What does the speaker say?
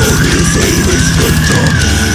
Demonio savings the